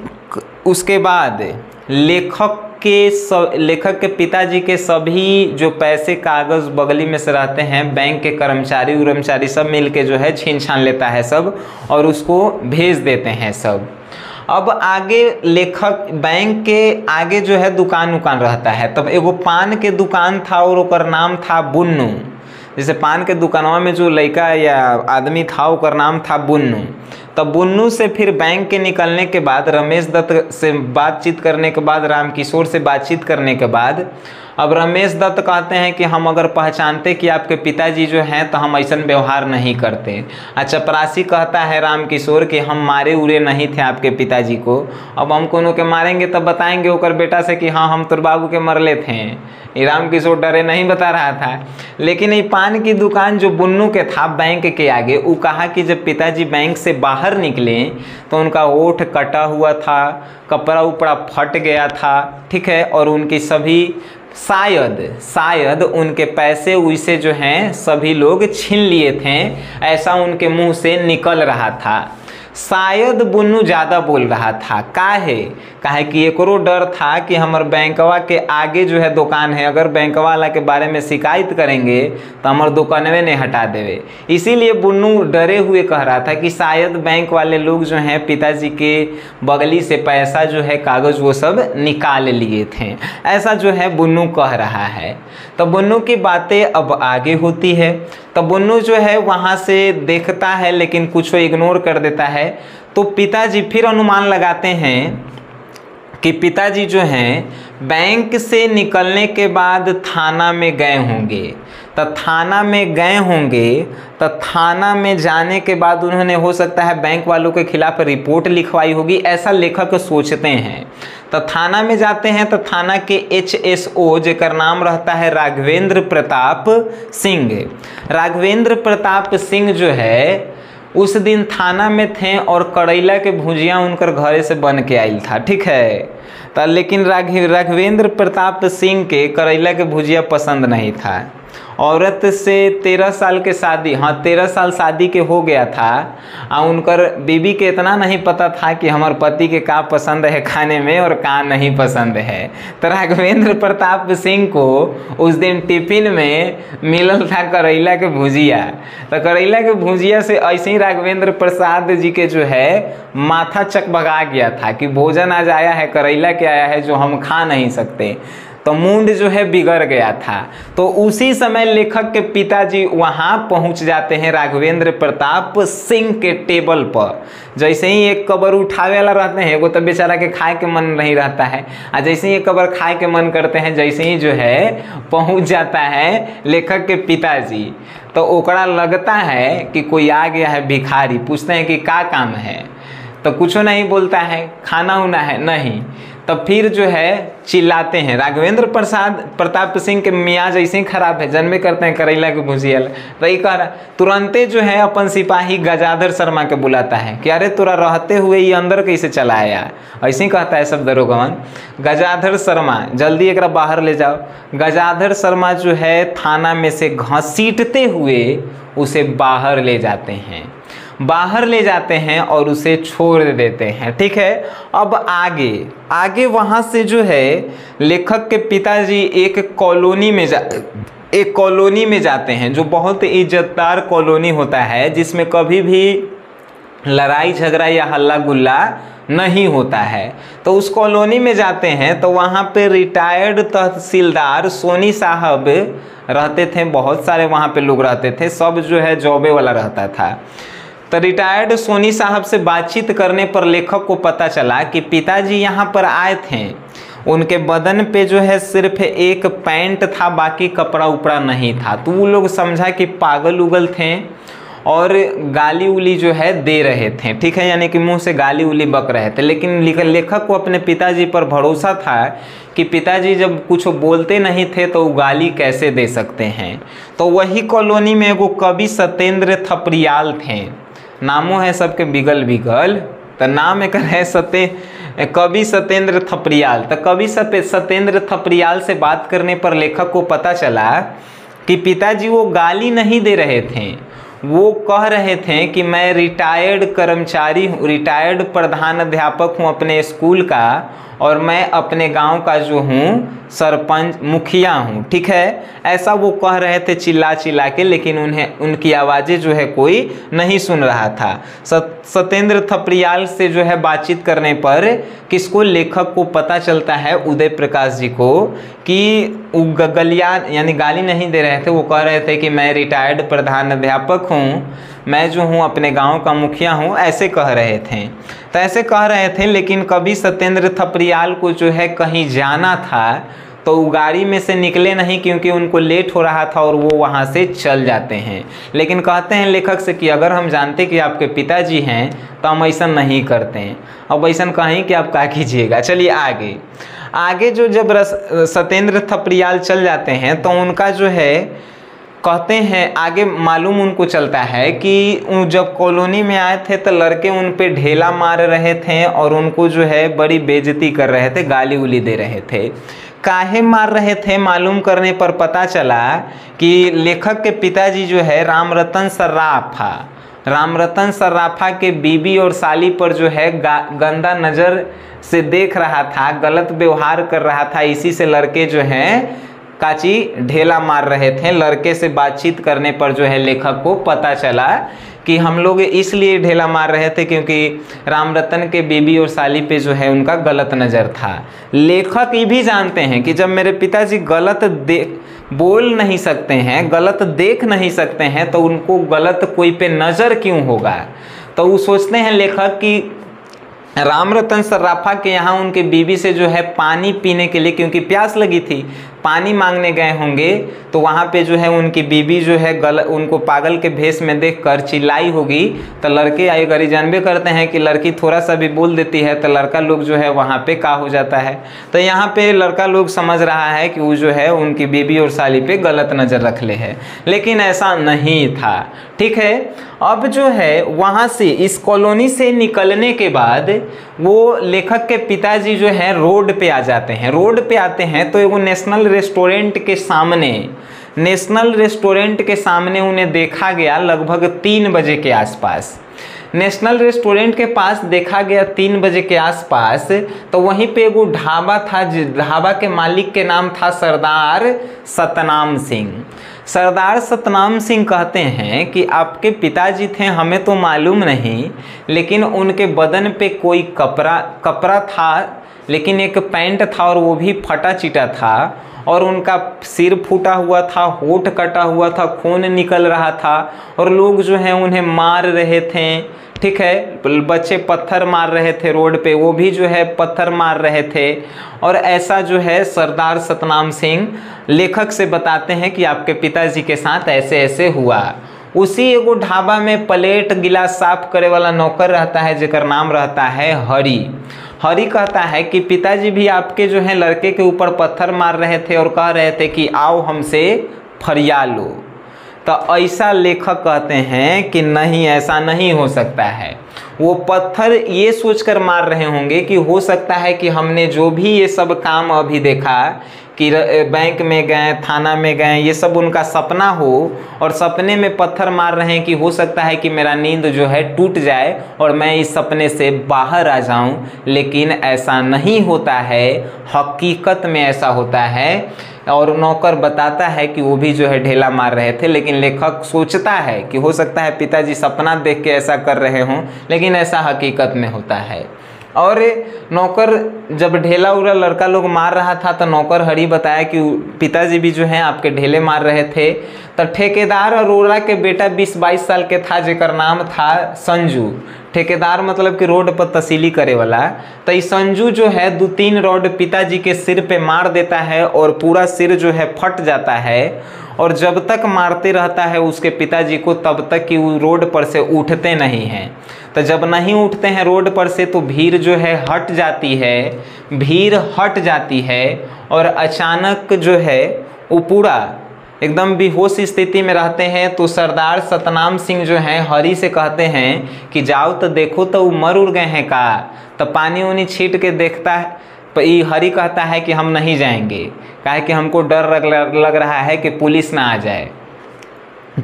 उसके बाद लेखक के सब, लेखक के पिताजी के सभी जो पैसे कागज़ बगली में से रहते हैं, बैंक के कर्मचारी, उर्मचारी सब मिल के जो है छीन छान लेता है सब और उसको भेज देते हैं सब। अब आगे लेखक बैंक के आगे जो है दुकान उकान रहता है। तब एगो पान के दुकान था और ओकर नाम था बुन्नू। जैसे पान के दुकानवा में जो लड़का या आदमी था, ओकर नाम था बुन्नू। तब बुन्नू से फिर बैंक के निकलने के बाद, रमेश दत्त से बातचीत करने के बाद, रामकिशोर से बातचीत करने के बाद अब रमेश दत्त कहते हैं कि हम अगर पहचानते कि आपके पिताजी जो हैं तो हम ऐसा व्यवहार नहीं करते। अच्छा चपरासी कहता है राम किशोर कि हम मारे उरे नहीं थे आपके पिताजी को। अब हम कोनो के मारेंगे, तब बताएँगे ओकर बेटा से कि हाँ हम तुर बाबू के मरले थे। राम किशोर डरे नहीं बता रहा था। लेकिन ये पान की दुकान जो बुन्नू के था बैंक के आगे वो कहा कि जब पिताजी बैंक से बाहर निकले तो उनका ओठ कटा हुआ था, कपड़ा उपड़ा फट गया था, ठीक है, और उनकी सभी शायद शायद उनके पैसे उसे जो हैं, सभी लोग छीन लिए थे। ऐसा उनके मुँह से निकल रहा था। शायद बुन्नू ज़्यादा बोल रहा था। काहे? काहे कि एकरो डर था कि हमर बैंकवा के आगे जो है दुकान है, अगर बैंकवा वाला के बारे में शिकायत करेंगे तो हमार दुकानवे नहीं हटा देवे। इसीलिए बुन्नू डरे हुए कह रहा था कि शायद बैंक वाले लोग जो हैं, पिताजी के बगली से पैसा जो है, कागज़ वो सब निकाल लिए थे। ऐसा जो है बुन्नू कह रहा है। तो बुन्नू की बातें अब आगे होती है। तो बुन्नू जो है वहाँ से देखता है, लेकिन कुछ इग्नोर कर देता है। तो पिताजी फिर अनुमान लगाते हैं कि पिताजी जो हैं, बैंक से निकलने के बाद थाना में गए होंगे। तो थाना में गए होंगे तो थाना में जाने के बाद उन्होंने, हो सकता है, बैंक वालों के खिलाफ रिपोर्ट लिखवाई होगी, ऐसा लेखक सोचते हैं। तो थाना में जाते हैं तो थाना के एच एस ओ जेकर नाम रहता है राघवेंद्र प्रताप सिंह। राघवेंद्र प्रताप सिंह जो है उस दिन थाना में थे और करैला के भुजिया उनकर घरे से बन के आयल था, ठीक है? तो लेकिन राघवेंद्र प्रताप सिंह के करैला के भुजिया पसंद नहीं था। औरत से तेरह साल के शादी हाँ तेरह साल शादी के हो गया था और उनकर बीबी के इतना नहीं पता था कि हमारे पति के का पसंद है खाने में और का नहीं पसंद है। तो राघवेंद्र प्रताप सिंह को उस दिन टिफ़िन में मिलल था करैला के भुजिया। तो करैला के भुजिया से ऐसे ही राघवेंद्र प्रसाद जी के जो है, माथा चकबगा गया था कि भोजन आज आया है, करैला के आया है जो हम खा नहीं सकते। तो मूड जो है बिगड़ गया था। तो उसी समय लेखक के पिताजी वहाँ पहुँच जाते हैं राघवेंद्र प्रताप सिंह के टेबल पर। जैसे ही एक कबर उठावे वाला रहते हैं वो तो बेचारा के खाए के मन नहीं रहता है। और जैसे ही एक कबर खाए के मन करते हैं, जैसे ही जो है पहुँच जाता है लेखक के पिताजी। तो ओकरा लगता है कि कोई आ गया है भिखारी, पूछते हैं कि का काम है? तो कुछ नहीं बोलता है खाना उना है, नहीं। तब फिर जो है, चिल्लाते हैं। राघवेंद्र प्रसाद, प्रताप सिंह के मियाज ऐसे ही खराब है, जन्मे करते हैं करैला के भुजियल। तो कह रहा, तुरंते जो है, अपन सिपाही गजाधर शर्मा के बुलाता है। कि अरे, तुरा रहते हुए ये अंदर कैसे चला आया? ऐसे ही कहता है सब दरोगवन गजाधर शर्मा, जल्दी एक बाहर ले जाओ। गजाधर शर्मा जो है, थाना में से घसीटते हुए उसे बाहर ले जाते हैं। बाहर ले जाते हैं और उसे छोड़ देते हैं। ठीक है? अब आगे। आगे वहाँ से जो है, लेखक के पिताजी एक कॉलोनी में जा, एक कॉलोनी में जाते हैं, जो बहुत इज्जतदार कॉलोनी होता है, जिसमें कभी भी लड़ाई, झगड़ा या हल्ला गुल्ला नहीं होता है। तो उस कॉलोनी में जाते हैं तो वहाँ पे रिटायर्ड तहसीलदार सोनी साहब रहते थे, बहुत सारे वहाँ पे लोग रहते थे, सब जो है जॉबे वाला रहता था। तो रिटायर्ड सोनी साहब से बातचीत करने पर लेखक को पता चला कि पिताजी यहाँ पर आए थे। उनके बदन पे जो है सिर्फ़ एक पैंट था, बाकी कपड़ा उपड़ा नहीं था। तो वो लोग समझा कि पागल उगल थे और गाली उली जो है दे रहे थे। ठीक है, यानी कि मुँह से गाली उली बक रहे थे। लेकिन लेखक को अपने पिताजी पर भरोसा था कि पिताजी जब कुछ बोलते नहीं थे तो वो गाली कैसे दे सकते हैं। तो वही कॉलोनी में वो कवि सत्येंद्र थपरियाल थे। नामों है सबके बिगल बिगल। तो नाम एक है सत्य कवि सत्येंद्र थपरियाल। तो कवि सत्येंद्र थपरियाल से बात करने पर लेखक को पता चला कि पिताजी वो गाली नहीं दे रहे थे। वो कह रहे थे कि मैं रिटायर्ड कर्मचारी हूँ, रिटायर्ड प्रधान अध्यापक हूँ अपने स्कूल का और मैं अपने गाँव का जो हूँ, सरपंच, मुखिया हूँ, ठीक है? ऐसा वो कह रहे थे चिल्ला चिल्ला के, लेकिन उन्हें, उनकी आवाज़ें जो है कोई नहीं सुन रहा था। सत्येंद्र थपरियाल से जो है बातचीत करने पर किसको लेखक को पता चलता है, उदय प्रकाश जी को, कि गलिया, यानी गाली नहीं दे रहे थे, वो कह रहे थे कि मैं रिटायर्ड प्रधान अध्यापक हूँ, मैं जो हूँ, अपने गाँव का मुखिया हूँ, ऐसे कह रहे थे। तो ऐसे कह रहे थे, लेकिन कभी सत्येंद्र थपरियाल को जो है कहीं जाना था तो वो गाड़ी में से निकले नहीं क्योंकि उनको लेट हो रहा था और वो वहाँ से चल जाते हैं। लेकिन कहते हैं लेखक से कि अगर हम जानते कि आपके पिताजी हैं तो हम ऐसा नहीं करते हैं। अब ऐसा कहें कि आप क्या कीजिएगा। चलिए आगे। आगे जो जब रस, सत्येंद्र थपरियाल चल जाते हैं तो उनका जो है कहते हैं, आगे मालूम उनको चलता है कि जब कॉलोनी में आए थे तो लड़के उन पे ढेला मार रहे थे और उनको जो है बड़ी बेजती कर रहे थे, गाली उली दे रहे थे। काहे मार रहे थे मालूम करने पर पता चला कि लेखक के पिताजी जो है राम रतन सर्राफा, रामरतन सर्राफा के बीबी और साली पर जो है गंदा नज़र से देख रहा था, गलत व्यवहार कर रहा था। इसी से लड़के जो हैं काची ढेला मार रहे थे। लड़के से बातचीत करने पर जो है लेखक को पता चला कि हम लोग इसलिए ढेला मार रहे थे क्योंकि राम रतन के बीबी और साली पे जो है उनका गलत नज़र था। लेखक ये भी जानते हैं कि जब मेरे पिताजी गलत दे, बोल नहीं सकते हैं, गलत देख नहीं सकते हैं तो उनको गलत कोई पे नज़र क्यों होगा? तो वो सोचते हैं लेखक कि राम रतन सर्राफा के यहाँ उनके बीबी से जो है पानी पीने के लिए क्योंकि प्यास लगी थी पानी मांगने गए होंगे तो वहाँ पे जो है उनकी बीबी जो है गल, उनको पागल के भेष में देख कर चिल्लाई होगी। तो लड़के आई गरी जानबे करते हैं कि लड़की थोड़ा सा भी बोल देती है तो लड़का लोग जो है वहाँ पे का हो जाता है। तो यहाँ पे लड़का लोग समझ रहा है कि वो जो है उनकी बीबी और साली पे गलत नज़र रख ले है। लेकिन ऐसा नहीं था, ठीक है? अब जो है वहाँ से, इस कॉलोनी से निकलने के बाद वो लेखक के पिताजी जो है रोड पे आ जाते हैं। रोड पे आते हैं तो वो नेशनल रेस्टोरेंट के सामने, नेशनल रेस्टोरेंट के सामने उन्हें देखा गया लगभग तीन बजे के आसपास। नेशनल रेस्टोरेंट के पास देखा गया तीन बजे के आसपास तो वहीं पे एगो ढाबा था ढाबा के मालिक के नाम था सरदार सतनाम सिंह। सरदार सतनाम सिंह कहते हैं कि आपके पिताजी थे, हमें तो मालूम नहीं, लेकिन उनके बदन पे कोई कपड़ा कपड़ा था, लेकिन एक पैंट था और वो भी फटा चिटा था। और उनका सिर फूटा हुआ था, होठ कटा हुआ था, खून निकल रहा था और लोग जो हैं उन्हें मार रहे थे। ठीक है? बच्चे पत्थर मार रहे थे रोड पे, वो भी जो है पत्थर मार रहे थे। और ऐसा जो है सरदार सतनाम सिंह लेखक से बताते हैं कि आपके पिताजी के साथ ऐसे ऐसे हुआ। उसी एगो ढाबा में प्लेट, गिलास साफ़ करे वाला नौकर रहता है, जेकर नाम रहता है हरी। हरी कहता है कि पिताजी भी आपके जो है लड़के के ऊपर पत्थर मार रहे थे और कह रहे थे कि आओ हमसे फरिया लो। तो ऐसा लेखक कहते हैं कि नहीं, ऐसा नहीं हो सकता है। वो पत्थर ये सोचकर मार रहे होंगे कि हो सकता है कि हमने जो भी ये सब काम अभी देखा कि बैंक में गए, थाना में गए, ये सब उनका सपना हो और सपने में पत्थर मार रहे हैं कि हो सकता है कि मेरा नींद जो है टूट जाए और मैं इस सपने से बाहर आ जाऊँ। लेकिन ऐसा नहीं होता है। हकीकत में ऐसा होता है और नौकर बताता है कि वो भी जो है ढेला मार रहे थे, लेकिन लेखक सोचता है कि हो सकता है पिताजी सपना देख के ऐसा कर रहे हों, लेकिन ऐसा हकीकत में होता है। और नौकर, जब ढेला उड़ा लड़का लोग मार रहा था तो नौकर हरी बताया कि पिताजी भी जो हैं, आपके ढेले मार रहे थे। तो ठेकेदार और अरोड़ा के बेटा बीस बाईस साल के था, जेकर नाम था संजू। ठेकेदार मतलब कि रोड पर तसीली करे वाला तो संजू जो है, दो तीन रोड पिताजी के सिर पे मार देता है और पूरा सिर जो है फट जाता है और जब तक मारते रहता है उसके पिताजी को, तब तक कि वो रोड पर से उठते नहीं हैं। तो जब नहीं उठते हैं रोड पर से तो भीड़ जो है हट जाती है, भीड़ हट जाती है और अचानक जो है वो पूरा एकदम बेहोश स्थिति में रहते हैं तो सरदार सतनाम सिंह जो हैं, हरी से कहते हैं कि, जाओ तो देखो तो वो मर उड़ गए हैं का। तो पानी उनी छीट के देखता है ये हरी कहता है कि हम नहीं जाएँगे। कहा कि हमको डर लग रहा है कि पुलिस ना आ जाए।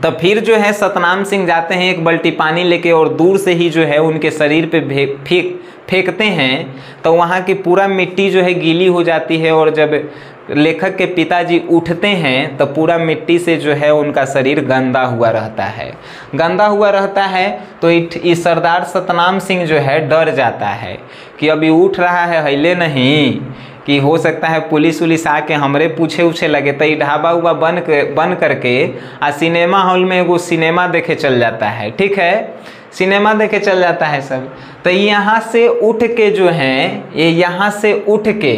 तो फिर जो है, सतनाम सिंह जाते हैं, एक बल्टी पानी लेके और दूर से ही जो है, उनके शरीर पे फेंक, फेंकते हैं। तो वहाँ की पूरा मिट्टी जो है, गीली हो जाती है और जब लेखक के पिताजी उठते हैं तो पूरा मिट्टी से जो है उनका शरीर गंदा हुआ रहता है। गंदा हुआ रहता है तो इस सरदार सतनाम सिंह जो है डर जाता है कि अभी उठ रहा है हिले नहीं, कि हो सकता है पुलिस उलिस आके हमरे पूछे उछे लगे। तो ढाबा उबा बन कर बन करके, आ सिनेमा हॉल में एगो सिनेमा देखे चल जाता है। ठीक है? सिनेमा देखे चल जाता है सब। तो यहाँ से उठ के जो हैं, ये यहाँ से उठ के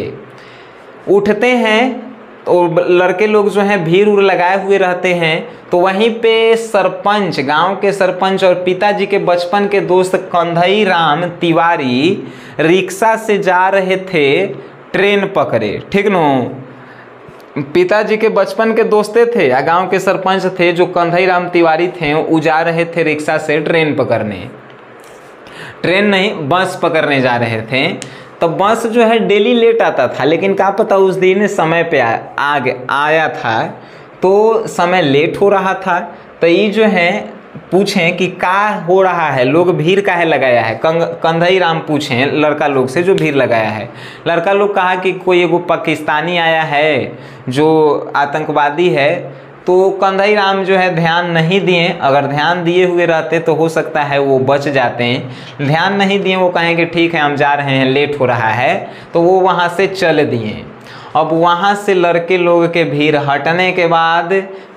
उठते हैं तो लड़के लोग जो हैं भीड़ उड़ लगाए हुए रहते हैं तो वहीं पे सरपंच, गाँव के सरपंच और पिताजी के बचपन के दोस्त कंधई राम तिवारी रिक्शा से जा रहे थे ट्रेन पकड़े। ठीक नो? पिताजी के बचपन के दोस्ते थे, या गाँव के सरपंच थे जो कंधई राम तिवारी थे, वो जा रहे थे रिक्शा से ट्रेन पकड़ने। ट्रेन नहीं, बस पकड़ने जा रहे थे। तो बस जो है डेली लेट आता था लेकिन क्या पता उस दिन समय पे आ, आगे आया था तो समय लेट हो रहा था। तो ये जो है पूछें कि का हो रहा है? लोग भीड़ काहे लगाया है? कंग कंधई राम पूछें लड़का लोग से जो भीड़ लगाया है। लड़का लोग कहा कि कोई एगो पाकिस्तानी आया है जो आतंकवादी है तो कंधई राम जो है, ध्यान नहीं दिए। अगर ध्यान दिए हुए रहते तो हो सकता है वो बच जाते हैं। ध्यान नहीं दिए, वो कहें कि ठीक है, हम जा रहे हैं, लेट हो रहा है। तो वो वहाँ से चल दिए। अब वहाँ से लड़के लोग के भीड़ हटने के बाद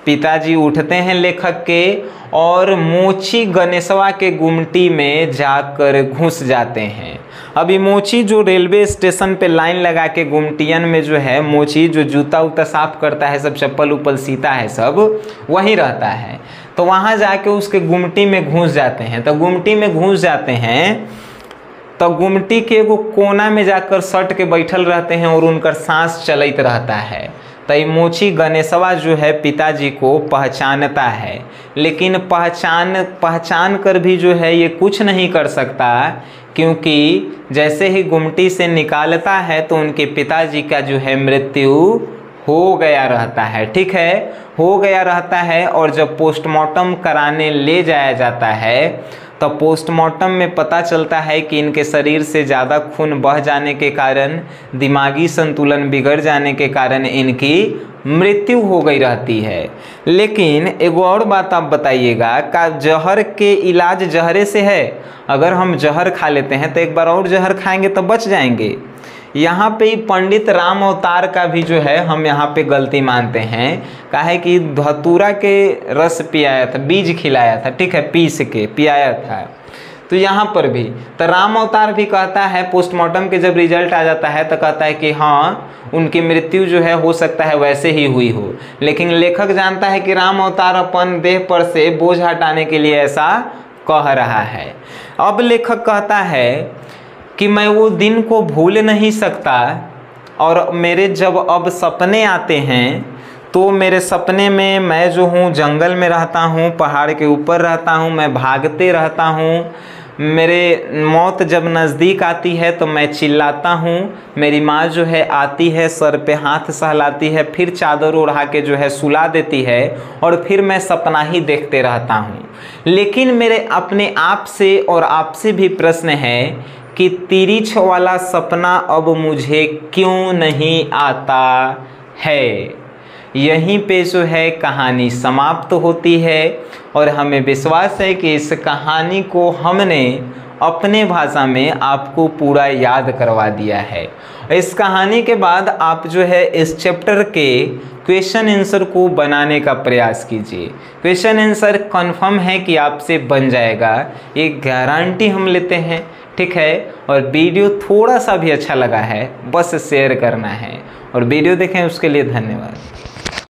पिताजी उठते हैं लेखक के और मोची गणेशवा के गुमटी में जाकर घुस जाते हैं। अभी मोची जो रेलवे स्टेशन पे लाइन लगा के गुमटियन में जो है, मोची जो जूता उता साफ़ करता है, सब चप्पल उप्पल सीता है, सब वहीं रहता है। तो वहाँ जाके उसके गुमटी में घुस जाते हैं। तो गुमटी में घुस जाते हैं तो गुमटी के एगो कोना में जाकर सट के बैठल रहते हैं और उनकर सांस चलते रहता है। तो मोची गणेशवा जो है पिताजी को पहचानता है। लेकिन पहचान पहचान कर भी जो है ये कुछ नहीं कर सकता, क्योंकि जैसे ही गुमटी से निकालता है तो उनके पिताजी का जो है मृत्यु हो गया रहता है। ठीक है? हो गया रहता है और जब पोस्टमार्टम कराने ले जाया जाता है तो पोस्टमार्टम में पता चलता है कि इनके शरीर से ज़्यादा खून बह जाने के कारण, दिमागी संतुलन बिगड़ जाने के कारण इनकी मृत्यु हो गई रहती है। लेकिन एक और बात आप बताइएगा, का जहर के इलाज जहरे से है? अगर हम जहर खा लेते हैं तो एक बार और जहर खाएँगे तो बच जाएँगे। यहाँ पे पंडित राम अवतार का भी जो है, हम यहाँ पे गलती मानते हैं। काहे कि धतूरा के रस पियाया था, बीज खिलाया था, ठीक है, पीस के पियाया था। तो यहाँ पर भी तो राम अवतार भी कहता है पोस्टमार्टम के जब रिज़ल्ट आ जाता है तो कहता है कि हाँ उनकी मृत्यु जो है, हो सकता है वैसे ही हुई हो। लेकिन लेखक जानता है कि राम अवतार अपन देह पर से बोझ हटाने के लिए ऐसा कह रहा है। अब लेखक कहता है कि मैं वो दिन को भूल नहीं सकता और मेरे जब अब सपने आते हैं तो मेरे सपने में मैं जो हूँ, जंगल में रहता हूँ, पहाड़ के ऊपर रहता हूँ, मैं भागते रहता हूँ। मेरे मौत जब नज़दीक आती है तो मैं चिल्लाता हूँ। मेरी माँ जो है, आती है, सर पे हाथ सहलाती है, फिर चादर ओढ़ा के जो है, सुला देती है और फिर मैं सपना ही देखते रहता हूँ। लेकिन मेरे अपने आप से और आपसे भी प्रश्न है कि तिरिछ वाला सपना अब मुझे क्यों नहीं आता है? यहीं पे जो है कहानी समाप्त होती है और हमें विश्वास है कि इस कहानी को हमने अपने भाषा में आपको पूरा याद करवा दिया है। इस कहानी के बाद आप जो है इस चैप्टर के क्वेश्चन आंसर को बनाने का प्रयास कीजिए। क्वेश्चन आंसर कंफर्म है कि आपसे बन जाएगा। ये गारंटी हम लेते हैं। ठीक है, और वीडियो थोड़ा सा भी अच्छा लगा है, बस शेयर करना है। और वीडियो देखें, उसके लिए धन्यवाद।